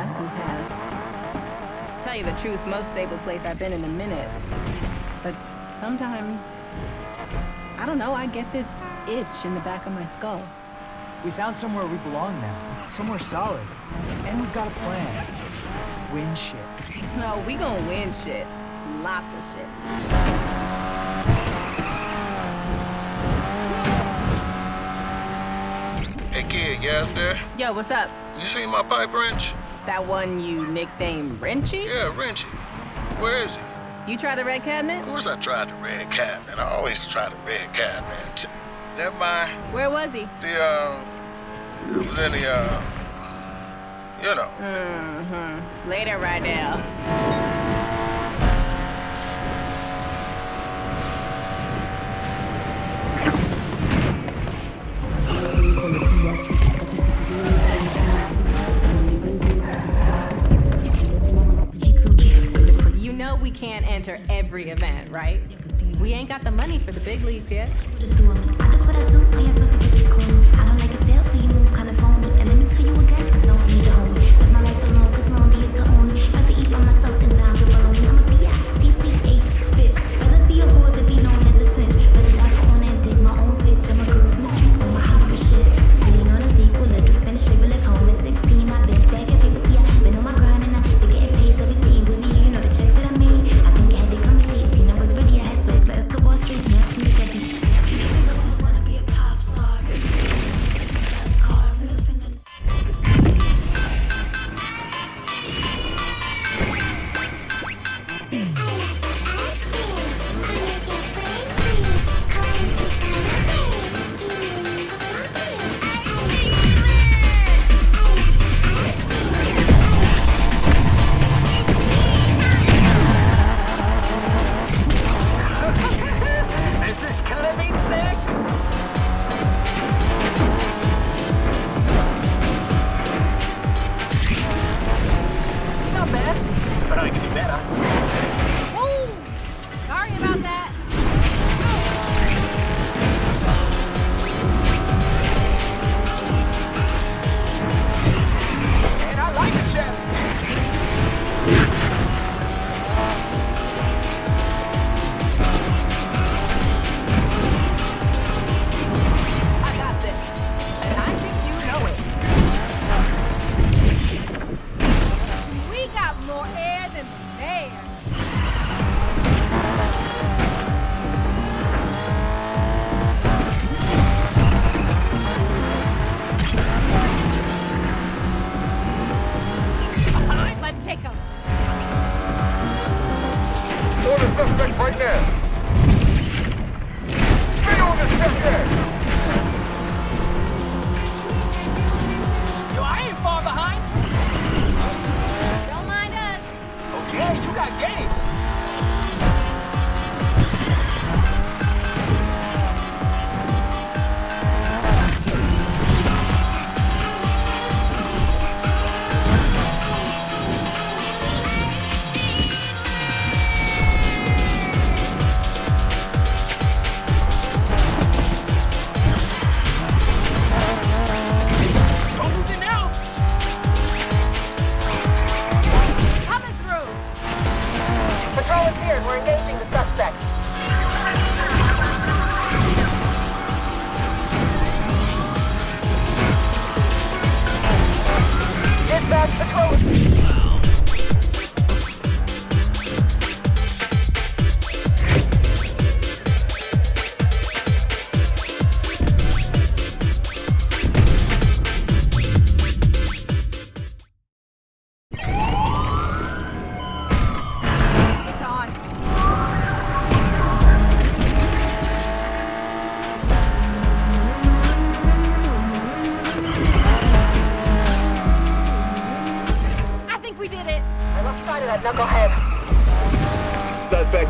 Yeah, he has. Tell you the truth, most stable place I've been in a minute. But sometimes, I don't know, I get this itch in the back of my skull. We found somewhere we belong now. Somewhere solid. And we've got a plan. Win shit. No, we gonna win shit. Lots of shit. Hey kid, you guys there? Yo, what's up? You seen my pipe wrench? That one you nicknamed Wrenchy? Yeah, wrenchy. Where is he? You try the red cabinet? Of course I tried the red cabinet. I always try the red cabinet. Never mind. Where was he? The, um, it was in the, uh, you know. Mm-hmm. Later, Rydell. Every event, right? We ain't got the money for the big leagues yet. Suspect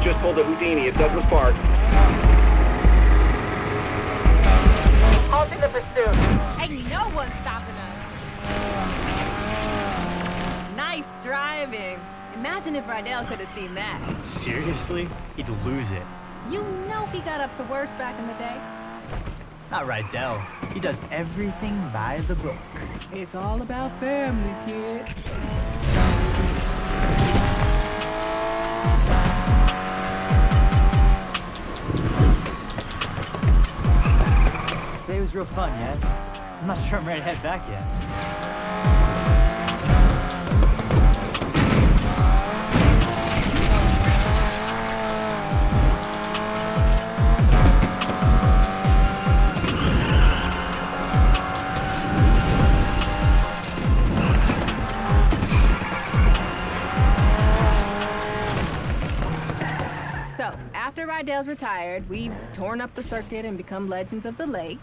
Suspect just pulled a Houdini at Douglas Park. Halting the pursuit. Ain't no one stopping us. Nice driving. Imagine if Rydell could have seen that. Seriously? He'd lose it. You know he got up to worse back in the day. Not Rydell. He does everything by the book. It's all about family, kid. Fun, yes? I'm not sure I'm ready to head back yet. So, after Rydell's retired, we've torn up the circuit and become legends of the lake.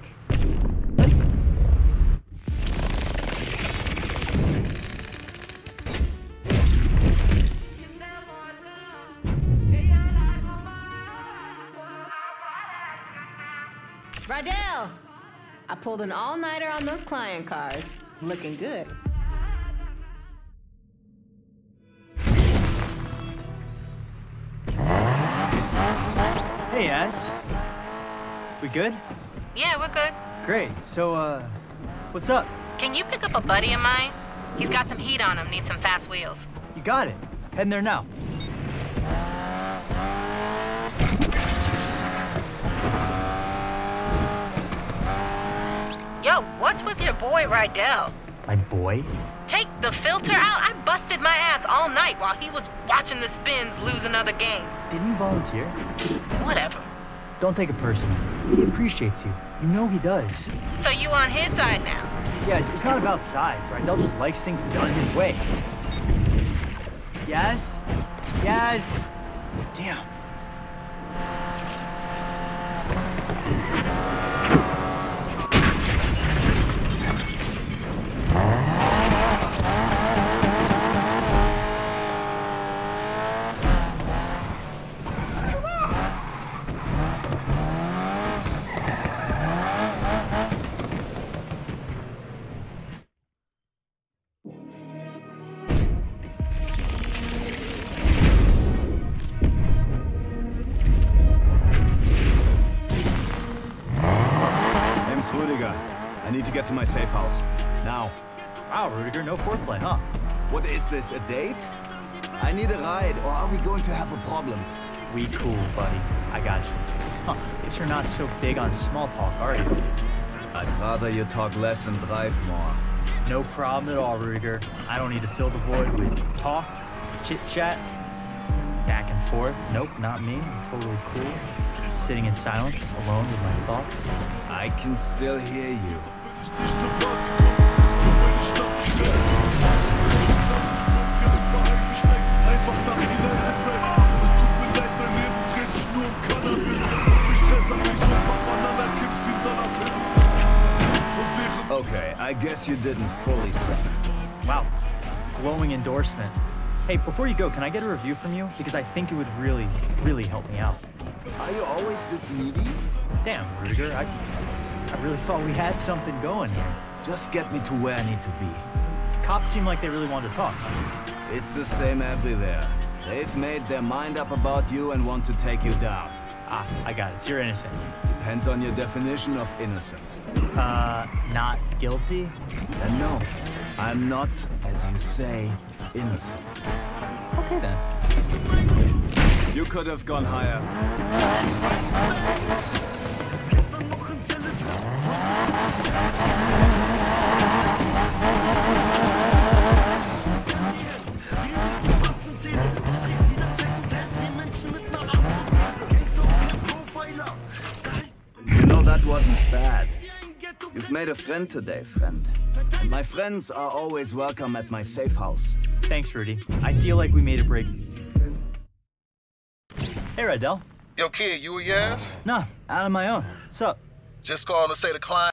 Rydell! I pulled an all-nighter on those client cars. Looking good. Hey, Az. We good? Yeah, we're good. Great. So, uh, what's up? Can you pick up a buddy of mine? He's got some heat on him, needs some fast wheels. You got it. Heading there now. Your boy Rydell? My boy? Take the filter out? I busted my ass all night while he was watching the spins lose another game. Didn't he volunteer? Whatever. Don't take it personal. He appreciates you. You know he does. So you on his side now? Yes, it's, not about size, right? Del just likes things done his way. Yes? Yes? Damn. Name's Rüdiger. I need to get to my safe house. Now. Wow, Rudiger, no foreplay, huh? What is this, a date? I need a ride, or are we going to have a problem? We cool, buddy. I got you. Huh, guess you're not so big on small talk, are you? I'd rather you talk less and drive more. No problem at all, Rudiger. I don't need to fill the void with talk, chit-chat, back and forth. Nope, not me. I'm totally cool. Sitting in silence, alone with my thoughts. I can still hear you. Okay, I guess you didn't fully suck. Wow, glowing endorsement. Hey, before you go, can I get a review from you? Because I think it would really, really help me out. Are you always this needy? Damn, Rudiger, I, I really thought we had something going here. Just get me to where I need to be. Cops seem like they really want to talk. It's the same everywhere. They've made their mind up about you and want to take you down. Ah, I got it. You're innocent. Depends on your definition of innocent. Uh, not guilty? And no, I'm not, as you say, innocent. Okay then. You could have gone higher. You know, that wasn't bad. You've made a friend today, friend. And my friends are always welcome at my safe house. Thanks, Rudy. I feel like we made a break. Hey, Rydell. Yo, kid, you a yes? Nah, out on my own. What's up? Just call to say the client.